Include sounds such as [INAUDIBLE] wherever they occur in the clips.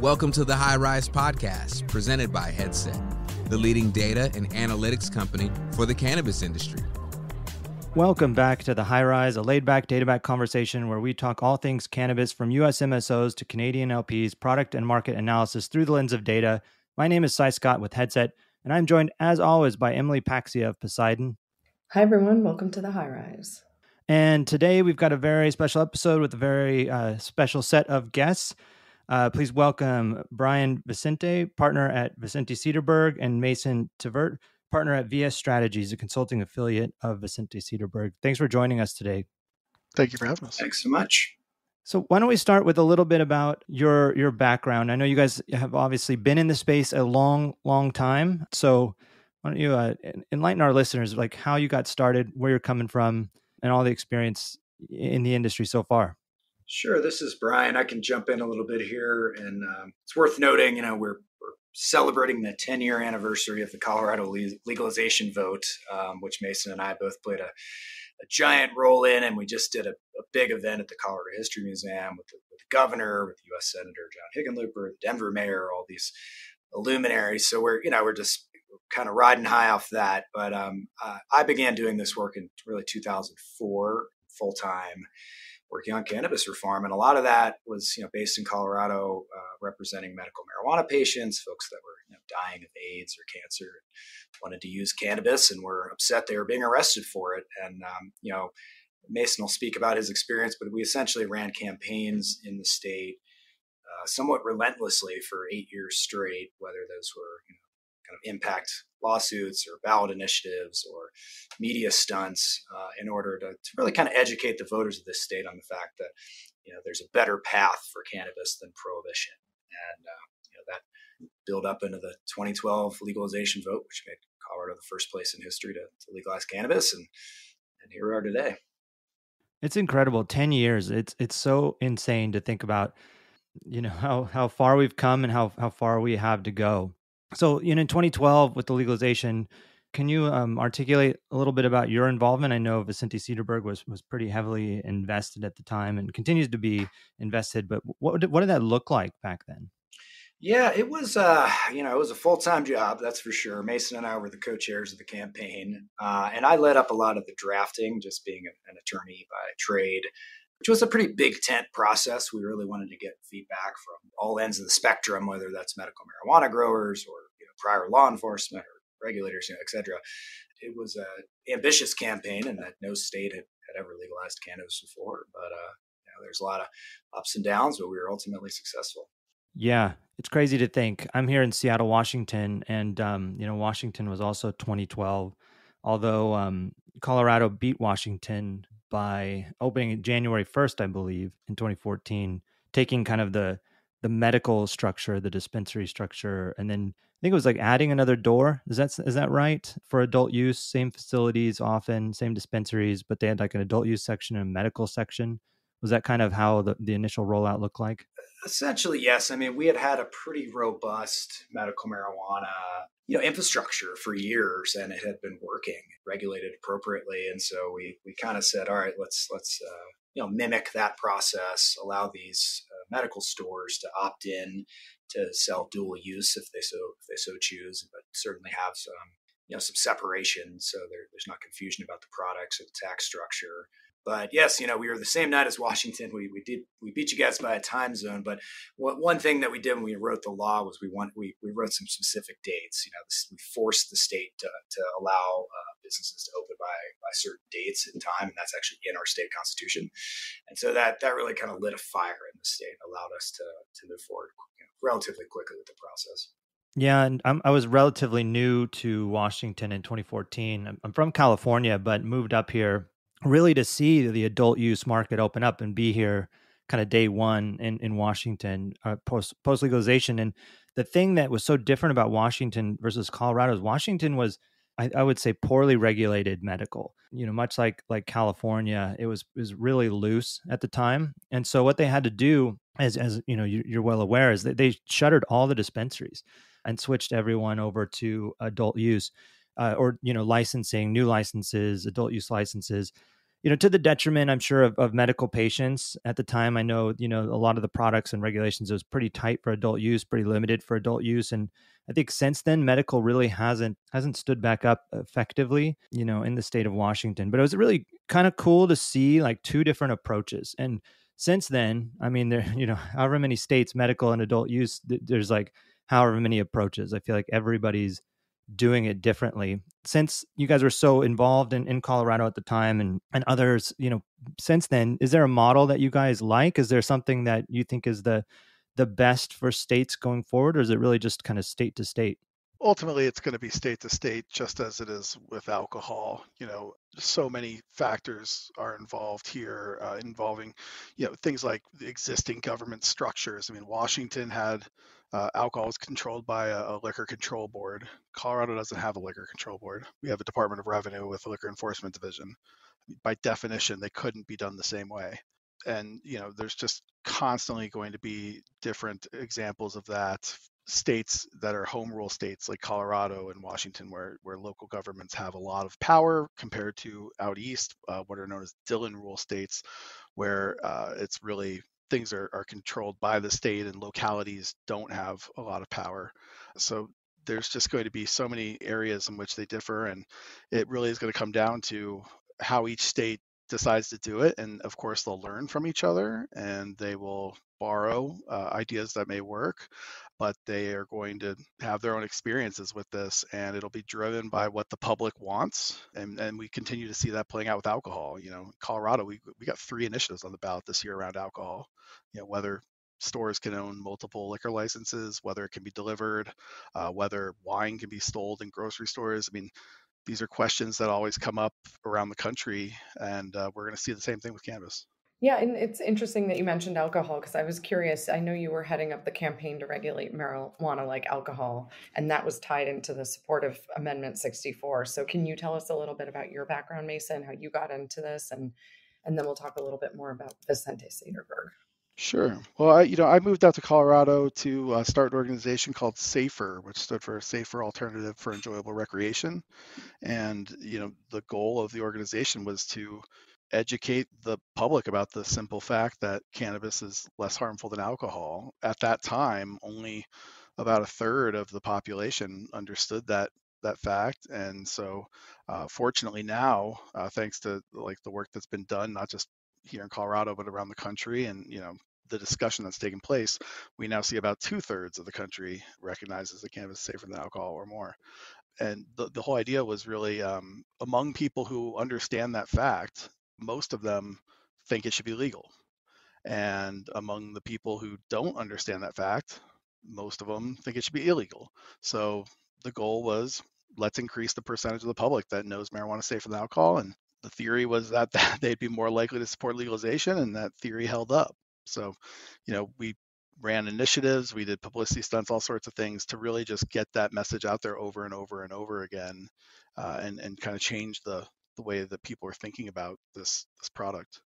Welcome to the High Rise Podcast, presented by Headset, the leading data and analytics company for the cannabis industry. Welcome back to the High Rise, a laid back data back conversation where we talk all things cannabis from US MSOs to Canadian LPs, product and market analysis through the lens of data. My name is Cy Scott with Headset, and I'm joined as always by Emily Paxhia of Poseidon. Hi, everyone. Welcome to the High Rise. And today we've got a very special episode with a very uh, special set of guests. Uh, please welcome Brian Vicente, partner at Vicente Sederberg, and Mason Tvert, partner at VS Strategies, a consulting affiliate of Vicente Sederberg. Thanks for joining us today. Thank you for having us. Thanks so much. So why don't we start with a little bit about your your background? I know you guys have obviously been in the space a long, long time. So why don't you uh, enlighten our listeners, like how you got started, where you're coming from, and all the experience in the industry so far? Sure. This is Brian. I can jump in a little bit here, and um, it's worth noting, you know, we're, we're celebrating the 10 year anniversary of the Colorado legalization vote, um, which Mason and I both played a, a, giant role in, and we just did a, a, big event at the Colorado History Museum with the, with the governor, with U.S. Senator John Hickenlooper, the Denver mayor, all these luminaries. So we're, you know, we're just kind of riding high off that. But um, uh, I began doing this work in really 2004 full time working on cannabis reform, and a lot of that was you know based in Colorado, uh, representing medical marijuana patients, folks that were you know, dying of AIDS or cancer, wanted to use cannabis, and were upset they were being arrested for it. And um, you know, Mason will speak about his experience, but we essentially ran campaigns in the state. Uh, somewhat relentlessly for eight years straight, whether those were you know, kind of impact lawsuits or ballot initiatives or media stunts uh, in order to, to, really kind of educate the voters of this state on the fact that you know there's a better path for cannabis than prohibition, and uh, you know that build up into the 2012 legalization vote, which made Colorado the first place in history to, to legalize cannabis, and and here we are today. It's incredible. Ten years. It's it's so insane to think about. You know how how far we've come and how how far we have to go so, you know, in 2012 with the legalization, can you um, articulate a little bit about your involvement? I know Vicente Sederberg was was pretty heavily invested at the time and continues to be invested. But what did, what did that look like back then? Yeah, it was uh, you know it was a full time job, that's for sure. Mason and I were the co chairs of the campaign, uh, and I led up a lot of the drafting, just being an attorney by trade which was a pretty big tent process. We really wanted to get feedback from all ends of the spectrum, whether that's medical marijuana growers or you know, prior law enforcement or regulators, you know, et cetera. It was an ambitious campaign, and that no state had, had ever legalized cannabis before. But uh, you know, there's a lot of ups and downs, but we were ultimately successful. Yeah, it's crazy to think. I'm here in Seattle, Washington, and um, you know, Washington was also 2012. Although um, Colorado beat Washington by opening January 1st, I believe, in 2014, taking kind of the the medical structure, the dispensary structure, and then I think it was like adding another door. Is that is that right for adult use? Same facilities, often same dispensaries, but they had like an adult use section and a medical section. Was that kind of how the, the initial rollout looked like? Essentially, yes. I mean, we had had a pretty robust medical marijuana you know infrastructure for years and it had been working regulated appropriately. And so we we kind of said all right let's let's uh, you know mimic that process allow these uh, medical stores to opt in to sell dual use if they so if they so choose but certainly have some you know some separation so there, there's not confusion about the products or the tax structure but yes, you know, we were the same night as Washington. We, we did we beat you guys by a time zone. But one thing that we did when we wrote the law was we want we, we wrote some specific dates. You know, this, we forced the state to, to allow uh, businesses to open by by certain dates and time, and that's actually in our state constitution. And so that that really kind of lit a fire in the state, and allowed us to to move forward you know, relatively quickly with the process. Yeah, and I'm, i was relatively new to Washington in 2014. I'm from California, but moved up here really to see the adult use market open up and be here kind of day one in, in Washington uh, post post legalization. And the thing that was so different about Washington versus Colorado is Washington was I, I, would say poorly regulated medical. You know, much like like California, it was was really loose at the time. And so what they had to do, as as you know, you, you're well aware, is that they shuttered all the dispensaries and switched everyone over to adult use uh, or you know licensing, new licenses, adult use licenses you know, to the detriment, I'm sure, of, of medical patients at the time. I know, you know, a lot of the products and regulations was pretty tight for adult use, pretty limited for adult use. And I think since then, medical really hasn't hasn't stood back up effectively, you know, in the state of Washington. But it was really kind of cool to see like two different approaches. And since then, I mean, there, [LAUGHS] you know, however many states, medical and adult use, there's like however many approaches. I feel like everybody's doing it differently. Since you guys were so involved in, in colorado at the time and, and others you know since then is there a model that you guys like? Is there something that you think is the the best for states going forward or is it really just kind of state to state ultimately it's going to be state to state just as it is with alcohol you know so many factors are involved here uh, involving you know things like the existing government structures i mean washington had uh, alcohol is controlled by a, a, liquor control board. Colorado doesn't have a liquor control board. We have a Department of Revenue with a liquor enforcement division. By definition, they couldn't be done the same way. And you know, there's just constantly going to be different examples of that. States that are home rule states like Colorado and Washington, where where local governments have a lot of power compared to out east, uh, what are known as Dillon rule states, where uh, it's really things are, are controlled by the state and localities don't have a lot of power. So there's just going to be so many areas in which they differ. And it really is going to come down to how each state decides to do it. And of course, they'll learn from each other and they will borrow uh, ideas that may work, but they are going to have their own experiences with this and it'll be driven by what the public wants. And, and we continue to see that playing out with alcohol. You know, Colorado, we, we got three initiatives on the ballot this year around alcohol, you know, whether stores can own multiple liquor licenses, whether it can be delivered, uh, whether wine can be sold in grocery stores. I mean, these are questions that always come up around the country, and uh, we're going to see the same thing with cannabis. Yeah, and it's interesting that you mentioned alcohol because I was curious. I know you were heading up the campaign to regulate marijuana like alcohol, and that was tied into the support of Amendment 64. So, can you tell us a little bit about your background, Mason, how you got into this, and and then we'll talk a little bit more about Vicente Sederberg. Sure. Well, I, you know, I moved out to Colorado to uh, start an organization called SAFER, which stood for Safer Alternative for Enjoyable Recreation. And, you know, the goal of the organization was to educate the public about the simple fact that cannabis is less harmful than alcohol. At that time, only about a third of the population understood that that fact and so uh, fortunately now uh, thanks to like the work that's been done not just here in colorado but around the country and you know the discussion that's taken place, we now see about two thirds of the country recognizes that cannabis is safer than alcohol or more. And the, the whole idea was really um, among people who understand that fact, most of them think it should be legal. And among the people who don't understand that fact, most of them think it should be illegal. So the goal was let's increase the percentage of the public that knows marijuana is safer than alcohol. And the theory was that [LAUGHS] they'd be more likely to support legalization, and that theory held up. So, you know, we ran initiatives, we did publicity stunts, all sorts of things to really just get that message out there over and over and over again, uh, and and kind of change the the way that people are thinking about this this product.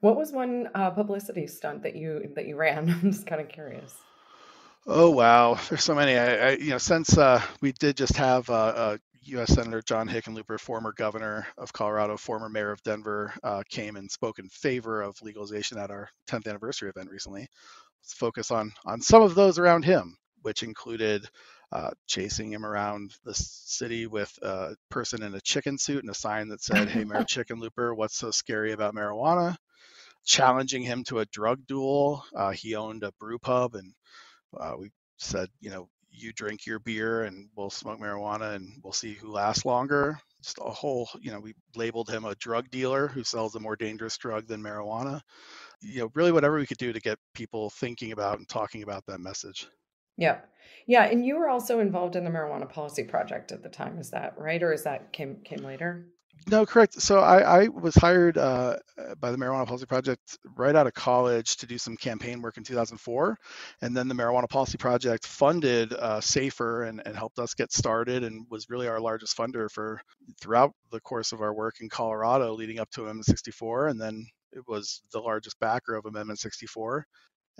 What was one uh, publicity stunt that you that you ran? [LAUGHS] I'm just kind of curious. Oh wow, there's so many. I, I you know since uh, we did just have uh, U.S. Senator John Hickenlooper, former governor of Colorado, former mayor of Denver, uh, came and spoke in favor of legalization at our 10th anniversary event recently. Let's focus on on some of those around him, which included uh, chasing him around the city with a person in a chicken suit and a sign that said, "Hey, Mayor [LAUGHS] Chickenlooper, what's so scary about marijuana?" Challenging him to a drug duel. Uh, he owned a brew pub, and uh, we said, you know, you drink your beer and we'll smoke marijuana and we'll see who lasts longer. Just a whole, you know, we labeled him a drug dealer who sells a more dangerous drug than marijuana. You know, really whatever we could do to get people thinking about and talking about that message. Yeah. Yeah. And you were also involved in the marijuana policy project at the time. Is that right? Or is that came came later? No, correct. So I, I was hired uh, by the Marijuana Policy Project right out of college to do some campaign work in 2004, and then the Marijuana Policy Project funded uh, Safer and, and helped us get started, and was really our largest funder for throughout the course of our work in Colorado, leading up to Amendment 64, and then it was the largest backer of Amendment 64.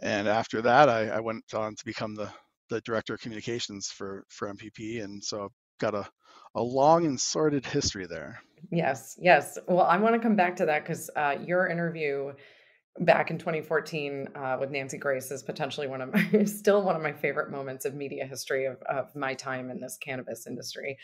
And after that, I, I went on to become the the director of communications for for MPP, and so I've got a a long and sordid history there. Yes, yes. Well, I want to come back to that because uh, your interview back in 2014 uh, with Nancy Grace is potentially one of my [LAUGHS] still one of my favorite moments of media history of, of my time in this cannabis industry.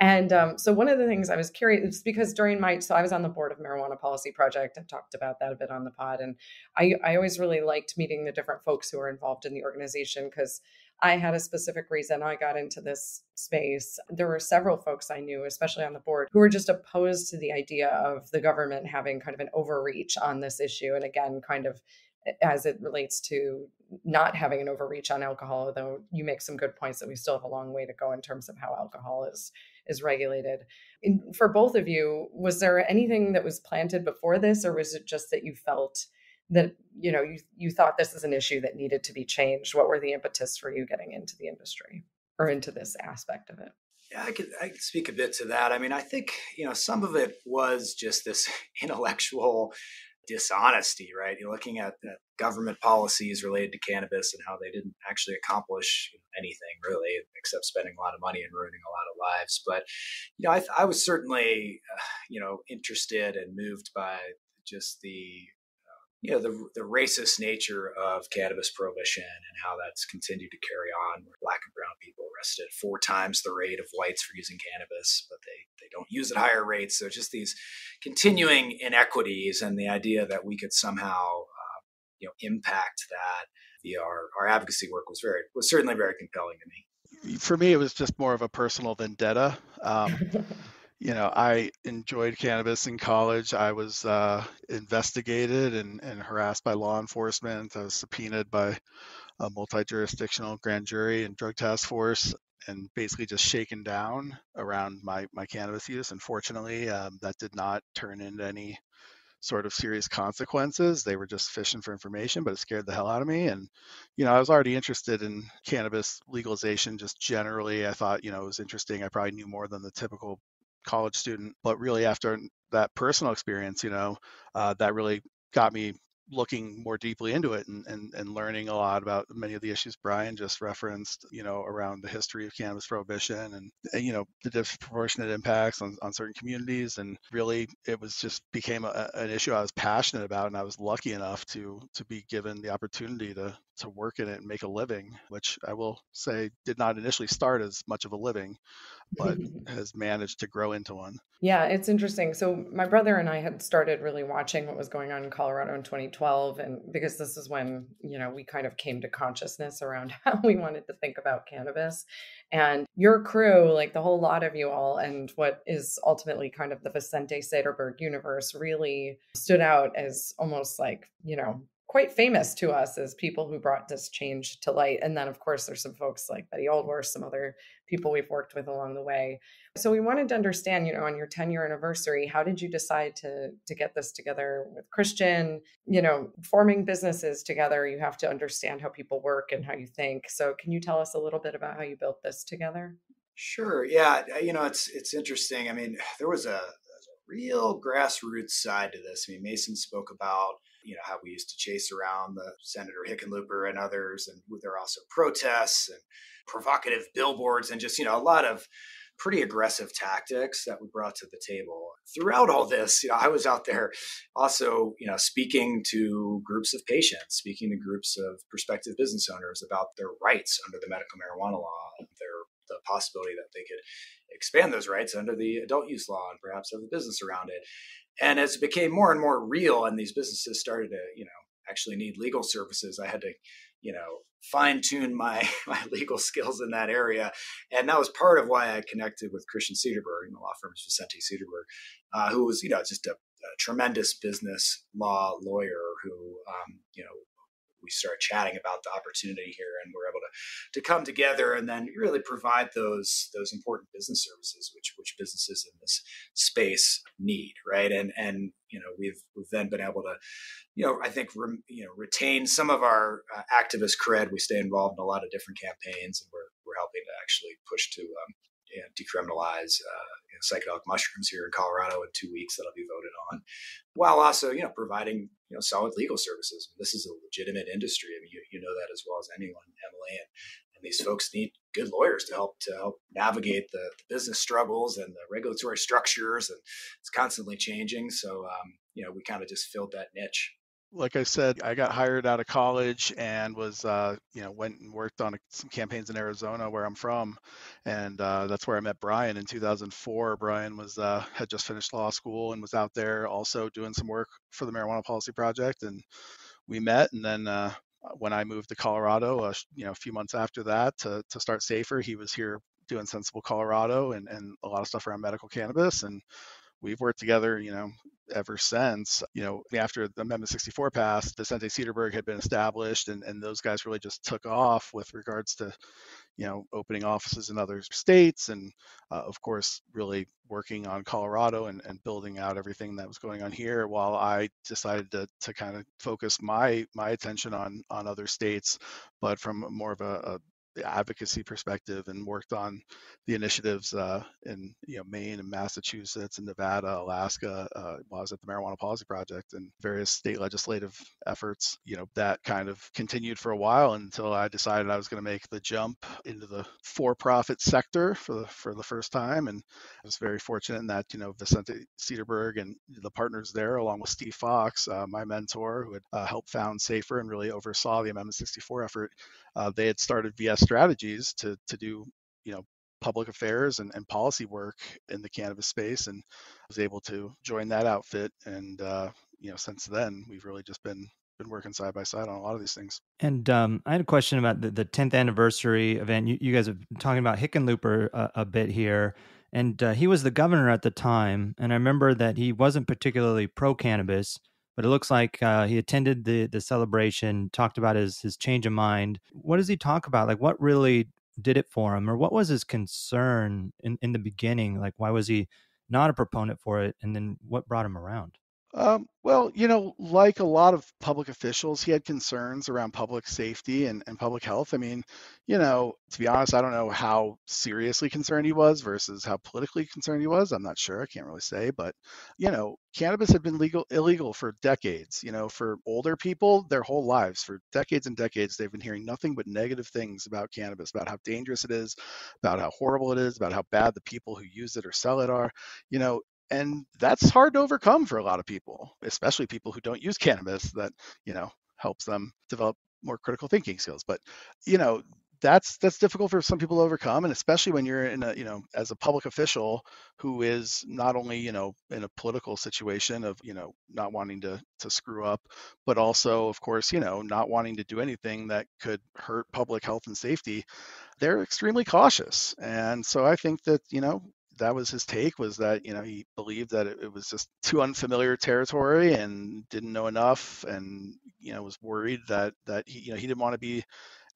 And um, so one of the things I was curious because during my so I was on the board of Marijuana Policy Project. I've talked about that a bit on the pod, and I I always really liked meeting the different folks who are involved in the organization because I had a specific reason I got into this space. There were several folks I knew, especially on the board, who were just opposed to the idea of the government having kind of an overreach on this issue. And again, kind of as it relates to not having an overreach on alcohol, although you make some good points that we still have a long way to go in terms of how alcohol is is regulated. For both of you, was there anything that was planted before this, or was it just that you felt that you know you you thought this is an issue that needed to be changed? What were the impetus for you getting into the industry or into this aspect of it? Yeah i could i could speak a bit to that. I mean i think you know some of it was just this [LAUGHS] intellectual dishonesty right? You're looking at, at government policies related to cannabis and how they didn't actually accomplish anything really except spending a lot of money and ruining a lot of lives. But you know i, I was certainly uh, you know interested and moved by just the you know the the racist nature of cannabis prohibition and how that's continued to carry on where black and brown people arrested four times the rate of whites for using cannabis but they they don't use at higher rates. So just these continuing inequities and the idea that we could somehow uh, you know impact that via our, our advocacy work was very was certainly very compelling to me. For me it was just more of a personal vendetta. Um, [LAUGHS] you know, I enjoyed cannabis in college. I was uh, investigated and, and harassed by law enforcement. I was subpoenaed by a multi-jurisdictional grand jury and drug task force and basically just shaken down around my, my cannabis use. Unfortunately, um, that did not turn into any sort of serious consequences. They were just fishing for information, but it scared the hell out of me. And, you know, I was already interested in cannabis legalization just generally. I thought, you know, it was interesting. I probably knew more than the typical college student. But really, after that personal experience, you know, uh, that really got me looking more deeply into it and, and, and learning a lot about many of the issues Brian just referenced, you know, around the history of cannabis prohibition and, and you know, the disproportionate impacts on, on certain communities. And really, it was just became a, an issue I was passionate about. And I was lucky enough to, to be given the opportunity to, to work in it and make a living, which I will say did not initially start as much of a living but [LAUGHS] has managed to grow into one. Yeah, it's interesting. So my brother and I had started really watching what was going on in Colorado in 2012 and because this is when, you know, we kind of came to consciousness around [LAUGHS] how we wanted to think about cannabis. And your crew, like the whole lot of you all and what is ultimately kind of the Vicente Sederberg universe really stood out as almost like, you know, quite famous to us as people who brought this change to light. And then, of course, there's some folks like Betty Aldworth, some other people we've worked with along the way. So we wanted to understand, you know, on your 10 year anniversary, how did you decide to to get this together with Christian? You know, forming businesses together, you have to understand how people work and how you think. So can you tell us a little bit about how you built this together? Sure. Yeah. Uh, you know, it's it's interesting. I mean, [SIGHS] there was a, a real grassroots side to this. I mean, Mason spoke about you know how we used to chase around the Senator Hickenlooper and others, and there are also protests and provocative billboards and just you know a lot of pretty aggressive tactics that we brought to the table. Throughout all this, you know, I was out there also, you know, speaking to groups of patients, speaking to groups of prospective business owners about their rights under the medical marijuana law, their the possibility that they could expand those rights under the adult use law and perhaps have a business around it. And as it became more and more real and these businesses started to, you know, actually need legal services, I had to, you know, fine tune my, [LAUGHS] my legal skills in that area. And that was part of why I connected with Christian Sederberg, in the law firm Vicente Sederberg, uh, who was, you know, just a, a, tremendous business law lawyer who, um, you know, we started chatting about the opportunity here and we're able to to come together and then really provide those those important business services which which businesses in this space need right? And and you know we've we've then been able to you know i think re, you know retain some of our uh, activist cred. We stay involved in a lot of different campaigns and we're we're helping to actually push to um, you know, decriminalize uh, psychedelic mushrooms here in Colorado in two weeks that'll be voted on, while also you know providing you know solid legal services. This is a legitimate industry. I mean, you, you know that as well as anyone, Emily, and, and these folks need good lawyers to help to help navigate the, the business struggles and the regulatory structures, and it's constantly changing. So um, you know, we kind of just filled that niche like I said, I got hired out of college and was, uh, you know, went and worked on some campaigns in Arizona where I'm from, and uh, that's where I met Brian in 2004. Brian was uh, had just finished law school and was out there also doing some work for the Marijuana Policy Project, and we met. And then uh, when I moved to Colorado, uh, you know, a few months after that to to start Safer, he was here doing Sensible Colorado and and a lot of stuff around medical cannabis and we've worked together, you know, ever since. You know, after the Amendment 64 passed, Vicente Sederberg had been established, and, and those guys really just took off with regards to, you know, opening offices in other states, and uh, of course, really working on Colorado and, and building out everything that was going on here. While I decided to to kind of focus my my attention on on other states, but from more of a, a advocacy perspective and worked on the initiatives uh, in you know Maine and Massachusetts and Nevada, Alaska. Uh, was at the Marijuana Policy Project and various state legislative efforts, you know that kind of continued for a while until I decided I was going to make the jump into the for-profit sector for the for the first time, and I was very fortunate in that you know Vicente Sederberg and the partners there, along with Steve Fox, uh, my mentor, who had uh, helped found Safer and really oversaw the Amendment 64 effort, uh, they had started VS Strategies to to do you know public affairs and, and policy work in the cannabis space, and was able to join that outfit. And uh, you know, since then, we've really just been been working side by side on a lot of these things. And um, I had a question about the, the 10th anniversary event. You, you guys have been talking about Hickenlooper a, a bit here, and uh, he was the governor at the time. And I remember that he wasn't particularly pro cannabis, but it looks like uh, he attended the the celebration, talked about his his change of mind. What does he talk about? Like, what really did it for him, or what was his concern in in the beginning? Like, why was he not a proponent for it, and then what brought him around? Um, well, you know, like a lot of public officials, he had concerns around public safety and, and public health. I mean, you know, to be honest, I don't know how seriously concerned he was versus how politically concerned he was. I'm not sure. I can't really say. But, you know, cannabis had been legal illegal for decades. You know, for older people, their whole lives, for decades and decades, they've been hearing nothing but negative things about cannabis, about how dangerous it is, about how horrible it is, about how bad the people who use it or sell it are. You know, and that's hard to overcome for a lot of people especially people who don't use cannabis that you know helps them develop more critical thinking skills but you know that's that's difficult for some people to overcome and especially when you're in a you know as a public official who is not only you know in a political situation of you know not wanting to to screw up but also of course you know not wanting to do anything that could hurt public health and safety they're extremely cautious and so i think that you know that was his take was that you know he believed that it, it, was just too unfamiliar territory and didn't know enough and you know was worried that that he you know he didn't want to be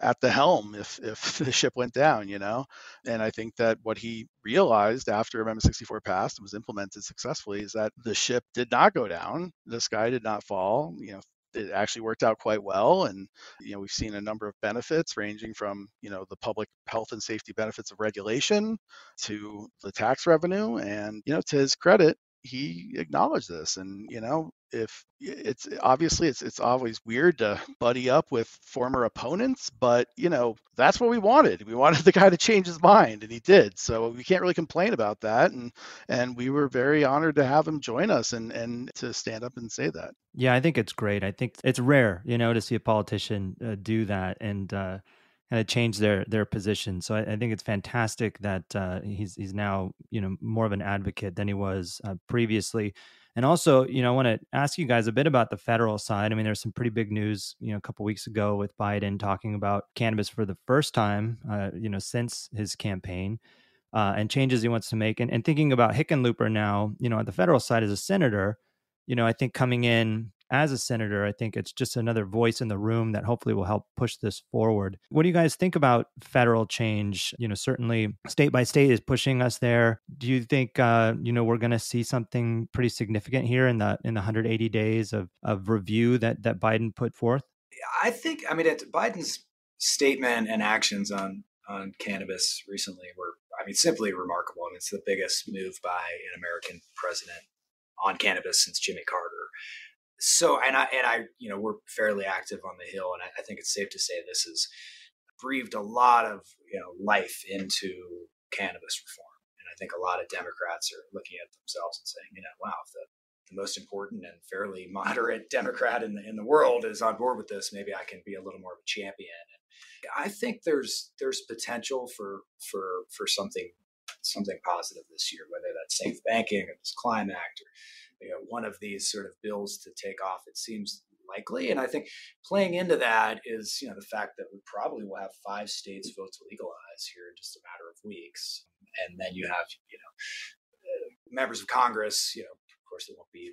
at the helm if if [LAUGHS] the ship went down you know? And i think that what he realized after amendment 64 passed and was implemented successfully is that the ship did not go down the sky did not fall you know it actually worked out quite well and you know we've seen a number of benefits ranging from you know the public health and safety benefits of regulation to the tax revenue and you know to his credit he acknowledged this and you know if it's obviously it's it's always weird to [LAUGHS] buddy up with former opponents but you know that's what we wanted. We wanted the guy to change his mind and he did so we can't really complain about that and and we were very honored to have him join us and and to stand up and say that. Yeah i think it's great. I think it's rare you know to see a politician uh, do that and uh kind of change their their position. So I, I think it's fantastic that uh, he's he's now you know more of an advocate than he was uh, previously. And also, you know, I want to ask you guys a bit about the federal side. I mean, there's some pretty big news, you know, a couple weeks ago with Biden talking about cannabis for the first time, uh, you know, since his campaign. Uh, and changes he wants to make, and, and thinking about Hickenlooper now, you know, at the federal side as a senator, you know, I think coming in as a senator, I think it's just another voice in the room that hopefully will help push this forward. What do you guys think about federal change? You know, certainly state by state is pushing us there. Do you think uh, you know we're going to see something pretty significant here in the in the 180 days of of review that that Biden put forth? I think I mean it, Biden's statement and actions on on cannabis recently were I mean simply remarkable. I mean, it's the biggest move by an American president on cannabis since Jimmy Carter so and I and I you know we're fairly active on the Hill, and I, I think it's safe to say this has breathed a lot of you know life into cannabis reform. And I think a lot of Democrats are looking at themselves and saying, you know, wow, if the, the most important and fairly [LAUGHS] moderate Democrat in the in the world is on board with this, maybe I can be a little more of a champion. And I think there's there's potential for for for something something positive this year, whether that's safe banking or this Climb Act or you know, one of these sort of bills to take off. It seems likely. And I think playing into that is, you know, the fact that we probably will have five states vote to legalize here in just a matter of weeks. And then you have, you know, uh, members of Congress, you know, of course, they won't be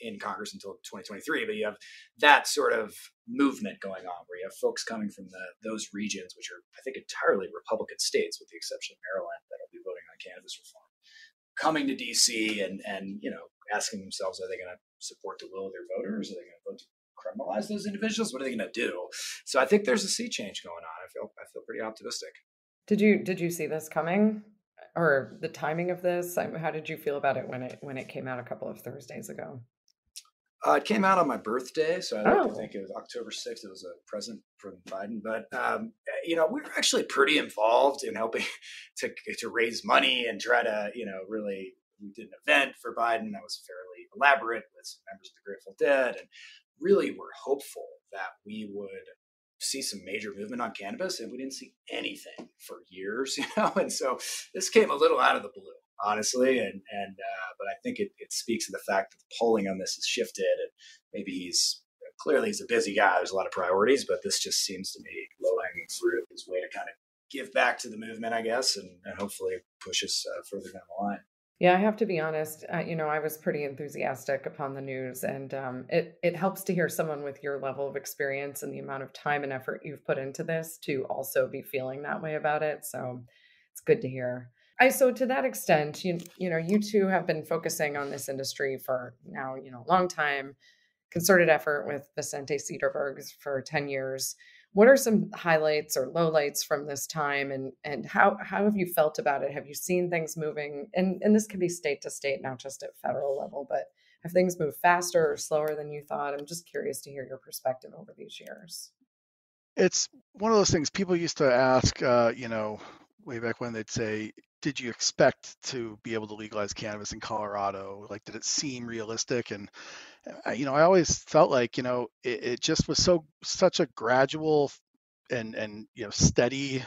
in Congress until 2023, but you have that sort of movement going on where you have folks coming from the, those regions, which are, I think, entirely Republican states, with the exception of Maryland, that'll be voting on cannabis reform, coming to DC and, and you know, asking themselves, are they going to support the will of their voters? Are they going to vote to criminalize those individuals? What are they going to do? So I think there's a sea change going on. I feel I feel pretty optimistic. Did you did you see this coming, or the timing of this? How did you feel about it when it when it came out a couple of Thursdays ago? Uh, it came out on my birthday, so I like oh. think it was October 6th. It was a present from Biden. But, um, you know, we were actually pretty involved in helping [LAUGHS] to, to raise money and try to, you know, really, we did an event for Biden that was fairly elaborate with some members of the Grateful Dead. And really were hopeful that we would see some major movement on cannabis and we didn't see anything for years [LAUGHS] you know and so this came a little out of the blue honestly and and uh, but i think it, it speaks to the fact that the polling on this has shifted and maybe he's clearly he's a busy guy there's a lot of priorities but this just seems to be low-hanging fruit his way to kind of give back to the movement i guess and, and hopefully push us uh, further down the line yeah, I have to be honest. Uh, you know, I was pretty enthusiastic upon the news, and um, it it helps to hear someone with your level of experience and the amount of time and effort you've put into this to also be feeling that way about it. So it's good to hear. I so to that extent, you you know, you two have been focusing on this industry for now, you know, a long time. Concerted effort with Vicente Sederbergs for ten years what are some highlights or lowlights from this time and and how how have you felt about it? Have you seen things moving? And and this can be state to state not just at federal level but have things moved faster or slower than you thought? I'm just curious to hear your perspective over these years. It's one of those things people used to ask uh, you know way back when they'd say did you expect to be able to legalize cannabis in colorado? Like did it seem realistic? And you know, I always felt like, you know, it, it just was so such a gradual and and you know steady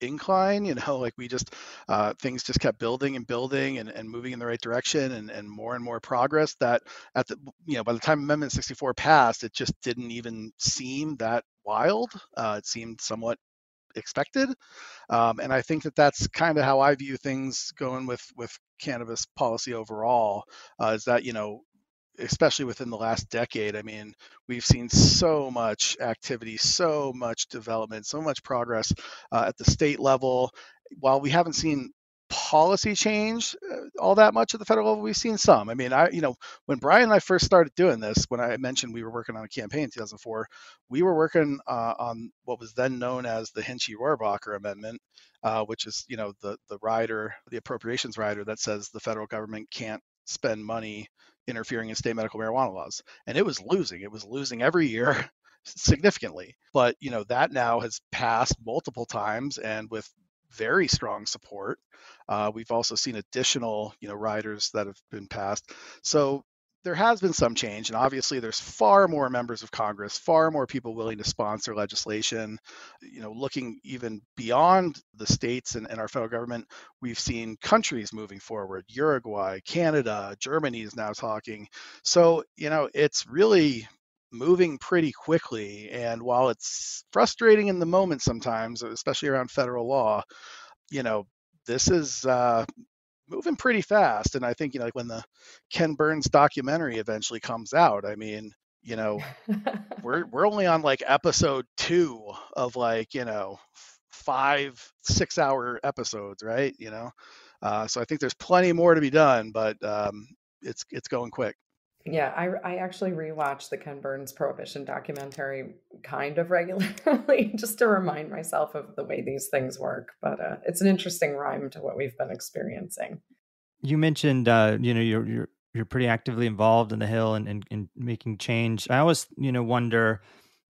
incline you know [LAUGHS] like we just uh, things just kept building and building and, and moving in the right direction and, and more and more progress that at the you know by the time amendment 64 passed it just didn't even seem that wild. Uh, it seemed somewhat expected. Um, and i think that that's kind of how i view things going with with cannabis policy overall uh, is that you know especially within the last decade. I mean, we've seen so much activity, so much development, so much progress uh, at the state level. While we haven't seen policy change uh, all that much at the federal level, we've seen some. I mean, I, you know, when Brian and I first started doing this, when I mentioned we were working on a campaign in 2004, we were working uh, on what was then known as the Hinchey Rohrabacher Amendment. Uh, which is, you know, the the rider, the appropriations rider that says the federal government can't spend money interfering in state medical marijuana laws. And it was losing. It was losing every year [LAUGHS] significantly. But, you know, that now has passed multiple times and with very strong support. Uh, we've also seen additional, you know, riders that have been passed. So there has been some change, and obviously there's far more members of Congress, far more people willing to sponsor legislation. You know, looking even beyond the states and, and our federal government, we've seen countries moving forward. Uruguay, Canada, Germany is now talking. So, you know, it's really moving pretty quickly. And while it's frustrating in the moment sometimes, especially around federal law, you know, this is uh, moving pretty fast. And I think, you know, like when the Ken Burns documentary eventually comes out, I mean, you know, we're [LAUGHS] we're only on like episode two of like, you know, five, six hour episodes, right? You know. Uh, so I think there's plenty more to be done, but um, it's it's going quick. Yeah, I, I actually rewatch the Ken Burns Prohibition documentary kind of regularly [LAUGHS] just to remind myself of the way these things work. But uh, it's an interesting rhyme to what we've been experiencing. You mentioned, uh, you know, you're you're you're pretty actively involved in the Hill and, and, and making change. I always, you know, wonder,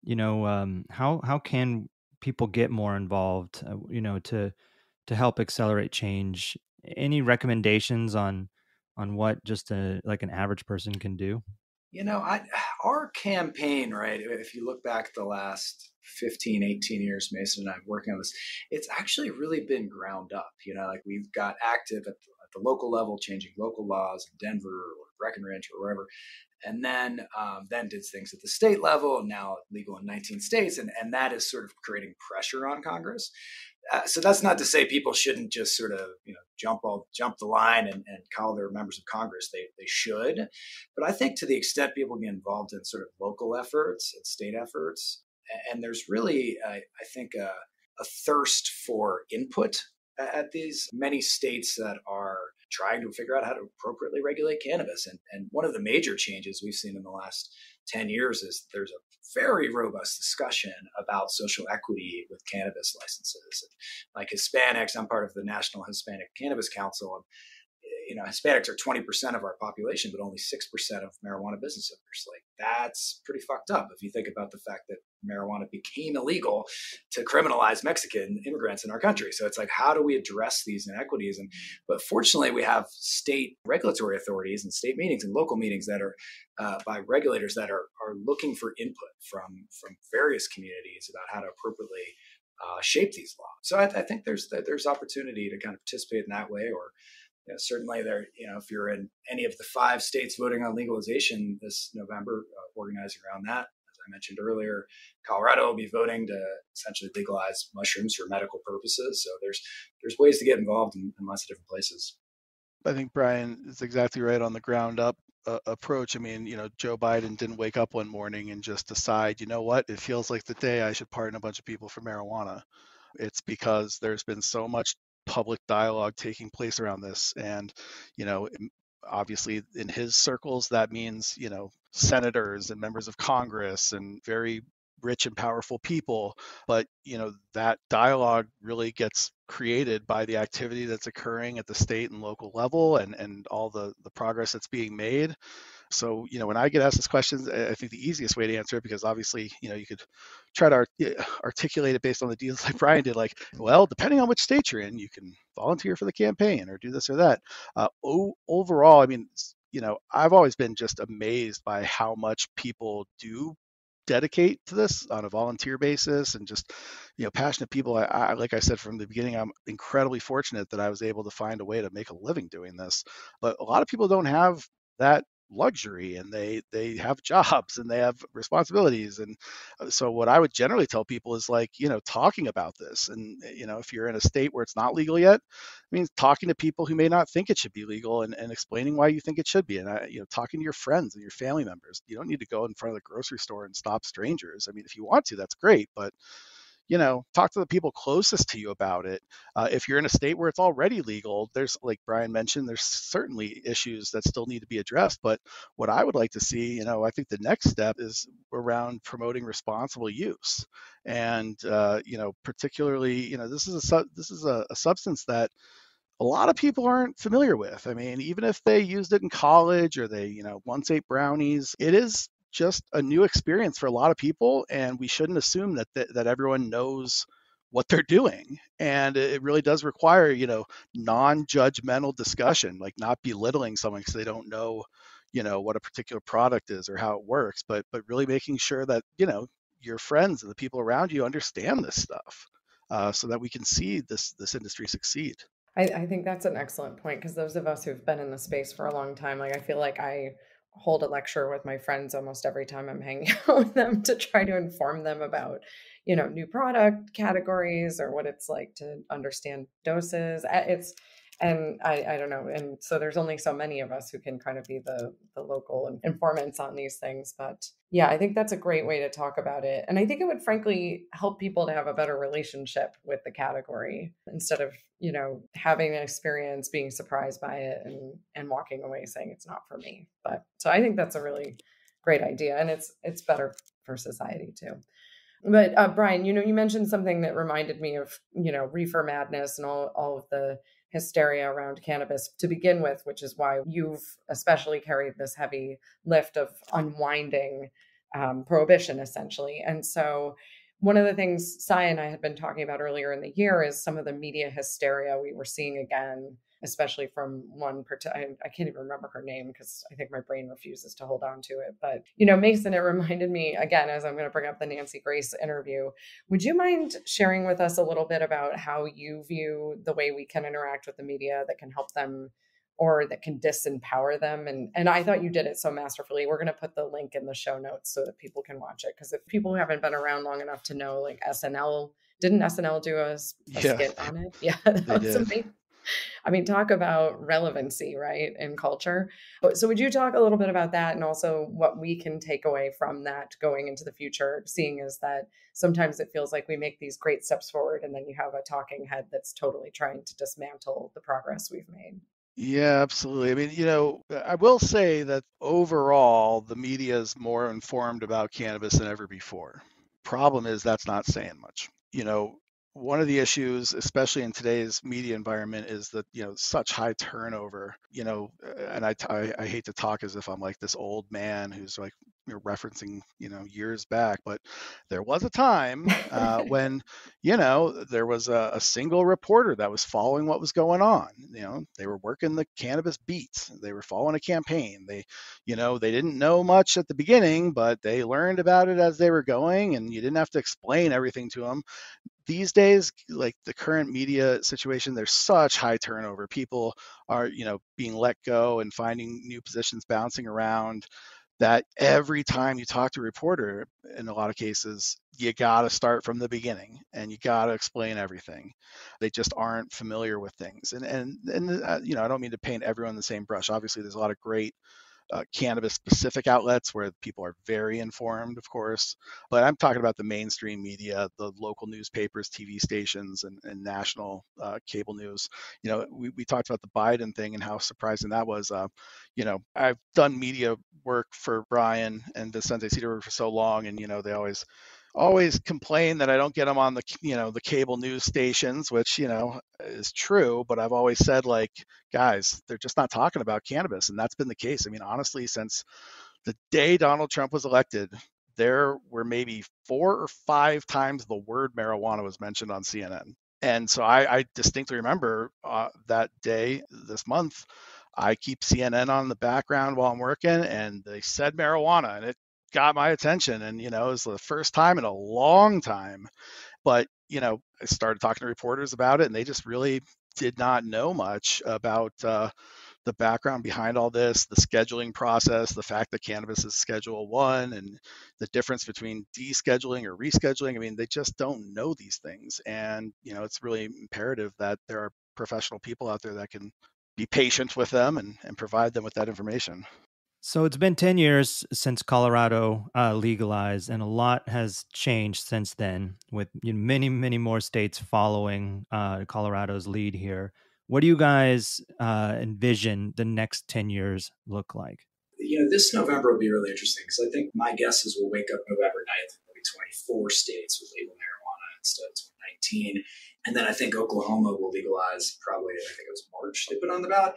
you know, um, how how can people get more involved, uh, you know, to to help accelerate change? Any recommendations on on what just a like an average person can do? You know, I, [SIGHS] our campaign, right? If you look back the last 15, 18 years, Mason and I working on this, it's actually really been ground up. You know, like we've got active at the, at the local level, changing local laws in Denver or Breckenridge or wherever. And then, um, then did things at the state level, and now legal in 19 states, and and that is sort of creating pressure on Congress. Uh, so that's not to say people shouldn't just sort of you know jump all jump the line and, and call their members of Congress. They they should, but I think to the extent people get involved in sort of local efforts and state efforts, and there's really I, I think a, a thirst for input at these many states that are trying to figure out how to appropriately regulate cannabis. And, and one of the major changes we've seen in the last 10 years is there's a very robust discussion about social equity with cannabis licenses. Like Hispanics, I'm part of the National Hispanic Cannabis Council. You know, Hispanics are 20% of our population, but only 6% of marijuana business owners. Like, that's pretty fucked up if you think about the fact that marijuana became illegal to criminalize Mexican immigrants in our country. So it's like, how do we address these inequities? And, but fortunately, we have state regulatory authorities and state meetings and local meetings that are uh, by regulators that are, are looking for input from, from various communities about how to appropriately uh, shape these laws. So I, I think there's, there's opportunity to kind of participate in that way or, you know, certainly there, you know, if you're in any of the five states voting on legalization this November, uh, organizing around that, as I mentioned earlier, Colorado will be voting to essentially legalize mushrooms for medical purposes. So there's there's ways to get involved in, in lots of different places. I think Brian is exactly right on the ground up uh, approach. I mean, you know, Joe Biden didn't wake up one morning and just decide, you know what, it feels like the day I should pardon a bunch of people for marijuana. It's because there's been so much public dialogue taking place around this and you know obviously in his circles that means you know senators and members of congress and very rich and powerful people but you know that dialogue really gets created by the activity that's occurring at the state and local level and and all the the progress that's being made so, you know, when I get asked this question, I think the easiest way to answer it, because obviously, you know, you could try to [LAUGHS] articulate it based on the deals [LAUGHS] like Brian did, like, well, depending on which state you're in, you can volunteer for the campaign or do this or that. Uh, overall, I mean, you know, I've always been just amazed by how much people do dedicate to this on a volunteer basis and just you know passionate people I, I, like i said from the beginning i'm incredibly fortunate that i was able to find a way to make a living doing this but a lot of people don't have that luxury and they they have jobs and they have responsibilities. And uh, so what i would generally tell people is like you know talking about this and eh, you know if you're in a state where it's not legal yet I mean talking to people who may not think it should be legal and, and explaining why you think it should be. And I, you know talking to your friends and your family members you don't need to go in front of the grocery store and stop strangers. I mean if you want to that's great but you know, talk to the people closest to you about it. Uh, if you're in a state where it's already legal, there's, like Brian mentioned, there's certainly issues that still need to be addressed. But what I would like to see, you know, I think the next step is around promoting responsible use, and uh, you know, particularly, you know, this is a this is a, a substance that a lot of people aren't familiar with. I mean, even if they used it in college or they, you know, once ate brownies, it is just a new experience for a lot of people, and we shouldn't assume that that, that everyone knows what they're doing and it really does require you know non-judgmental discussion like not belittling someone because they don't know you know what a particular product is or how it works but but really making sure that you know your friends and the people around you understand this stuff uh, so that we can see this this industry succeed. I, I think that's an excellent point because those of us who've been in the space for a long time like i feel like i hold a lecture with my friends almost every time I'm hanging [LAUGHS] out with them to try to inform them about, you know, new product categories or what it's like to understand doses. It's and I, I don't know and so there's only so many of us who can kind of be the the local informants on these things but yeah i think that's a great way to talk about it and i think it would frankly help people to have a better relationship with the category instead of you know having an experience being surprised by it and and walking away saying it's not for me but so i think that's a really great idea and it's it's better for society too. But uh, brian you know you mentioned something that reminded me of you know reefer madness and all all of the hysteria around cannabis to begin with, which is why you've especially carried this heavy lift of unwinding um, prohibition, essentially. And so, one of the things Cy and I had been talking about earlier in the year is some of the media hysteria we were seeing again, especially from one I, I can't even remember her name because I think my brain refuses to hold on to it. But, you know, Mason, it reminded me again, as I'm going to bring up the Nancy Grace interview. Would you mind sharing with us a little bit about how you view the way we can interact with the media that can help them? Or that can disempower them and and I thought you did it so masterfully. We're going to put the link in the show notes so that people can watch it because if people haven't been around long enough to know like SNL didn't SNL do a, a yeah. skit on it? [LAUGHS] Yeah, that was did. amazing. I mean, talk about relevancy, right, in culture. So, would you talk a little bit about that and also what we can take away from that going into the future, seeing as that sometimes it feels like we make these great steps forward and then you have a talking head that's totally trying to dismantle the progress we've made? Yeah, absolutely. I mean, you know, uh, I will say that overall, the media is more informed about cannabis than ever before. Problem is, that's not saying much. You know, one of the issues, especially in today's media environment, is that you know such high turnover. You know, uh, and I, I, I hate to talk as if I'm like this old man who's like you're referencing you know years back but there was a time uh, [LAUGHS] when you know there was a, a, single reporter that was following what was going on you know they were working the cannabis beats they were following a campaign they you know they didn't know much at the beginning but they learned about it as they were going and you didn't have to explain everything to them these days like the current media situation there's such high turnover. People are you know being let go and finding new positions bouncing around that every time you talk to a reporter, in a lot of cases, you got to start from the beginning and you got to explain everything. They just aren't familiar with things. And and and uh, you know, I don't mean to paint everyone the same brush. Obviously, there's a lot of great uh, cannabis specific outlets where people are very informed, of course. But I'm talking about the mainstream media, the local newspapers, TV stations, and, and national uh, cable news. You know, we, we talked about the Biden thing and how surprising that was. Uh, you know, I've done media work for Brian and Vicente Sederberg for so long, and, you know, they always always complain that I don't get them on the you know the cable news stations, which you know is true. But I've always said like, guys, they're just not talking about cannabis, and that's been the case. I mean, honestly, since the day Donald Trump was elected, there were maybe four or five times the word marijuana was mentioned on CNN. And so I, I distinctly remember uh, that day this month. I keep CNN on the background while I'm working, and they said marijuana, and it got my attention. And, you know, it was the first time in a long time. But, you know, I started talking to reporters about it, and they just really did not know much about uh, the background behind all this, the scheduling process, the fact that cannabis is Schedule One, and the difference between descheduling or rescheduling. I mean, they just don't know these things, and you know, it's really imperative that there are professional people out there that can be patient with them and, and provide them with that information. So it's been 10 years since Colorado uh, legalized, and a lot has changed since then, with you know, many, many more states following uh, Colorado's lead here. What do you guys uh, envision the next 10 years look like? You know, this November will be really interesting because I think my guess is we'll wake up November 9th and there'll be 24 states with legal marijuana instead of 19. And then I think Oklahoma will legalize probably, I think it was March they put on the ballot.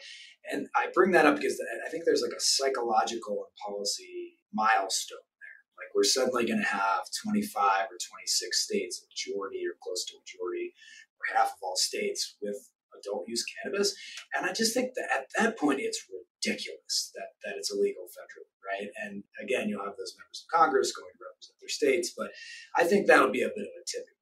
And I bring that up because I think there's like a psychological and policy milestone there. Like we're suddenly going to have 25 or 26 states, majority or close to majority, or half of all states with adult use cannabis. And I just think that at that point, it's ridiculous that, that it's illegal federally, right? And again, you'll have those members of Congress going to represent their states, but I think that'll be a bit of a tipping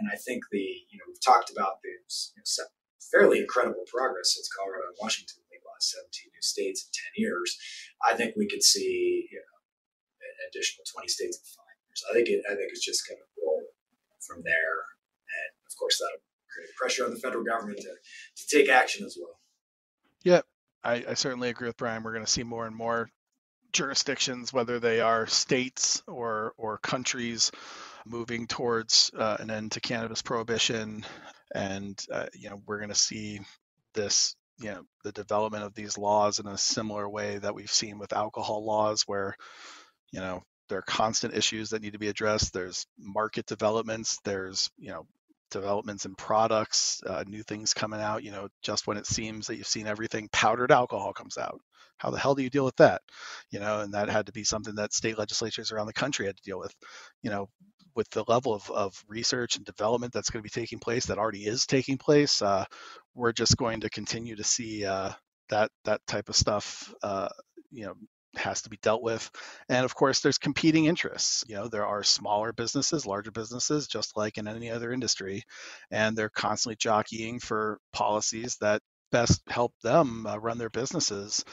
and I think the, you know, we've talked about the you know, fairly incredible progress since Colorado and Washington legalized 17 new states in 10 years. I think we could see, you know, an additional 20 states in five years. I think it, I think it's just going to roll from there. And of course, that'll create pressure on the federal government to, to take action as well. Yeah, I, I certainly agree with Brian. We're going to see more and more jurisdictions, whether they are states or or countries, moving towards uh, an end to cannabis prohibition, and uh, you know we're going to see this you know the development of these laws in a similar way that we've seen with alcohol laws, where you know there are constant issues that need to be addressed. There's market developments. There's you know developments in products, uh, new things coming out. You know, just when it seems that you've seen everything, powdered alcohol comes out. How the hell do you deal with that? You know, and that had to be something that state legislatures around the country had to deal with. You know, with the level of, of research and development that's going to be taking place, that already is taking place, uh, we're just going to continue to see uh, that that type of stuff. Uh, you know, has to be dealt with. And of course, there's competing interests. You know, there are smaller businesses, larger businesses, just like in any other industry, and they're constantly jockeying for policies that best help them uh, run their businesses.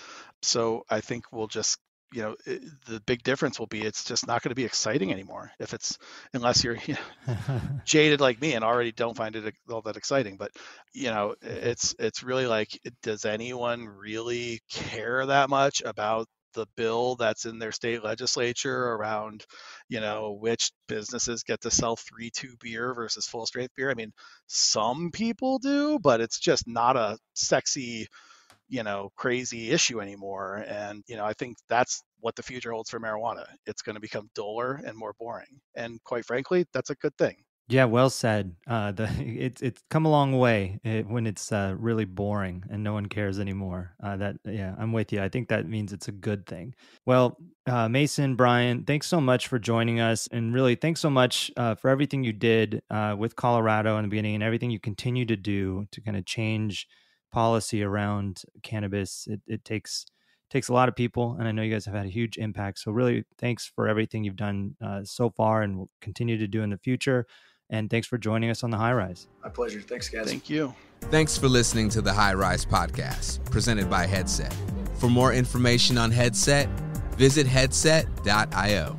So I think we'll just you know it, the big difference will be it's just not going to be exciting anymore if it's unless you're [LAUGHS] you know, [LAUGHS] jaded like me and already don't find it uh, all that exciting but you know it's it's really like does anyone really care that much about the bill that's in their state legislature around, you know, which businesses get to sell 3-2 beer versus full strength beer. I mean, some people do, but it's just not a sexy, you know, crazy issue anymore. And, you know, I think that's what the future holds for marijuana. It's going to become duller and more boring. And quite frankly, that's a good thing. Yeah, well said. Uh, the [LAUGHS] it's it's come a long way it, eh, when it's uh, really boring and no one cares anymore. Uh, that yeah, I'm with you. I think that means it's a good thing. Well, uh, Mason, Brian, thanks so much for joining us, and really thanks so much uh, for everything you did uh, with Colorado in the beginning and everything you continue to do to kind of change policy around cannabis. It, it takes takes a lot of people, and I know you guys have had a huge impact. So really, thanks for everything you've done uh, so far and will continue to do in the future. And thanks for joining us on the High Rise. My pleasure. Thanks, guys. Thank you. Thanks for listening to the High Rise podcast presented by Headset. For more information on Headset, visit headset.io.